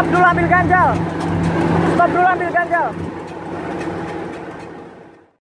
Stop dulu ambil ganjal. Stop dulu ambil ganjal.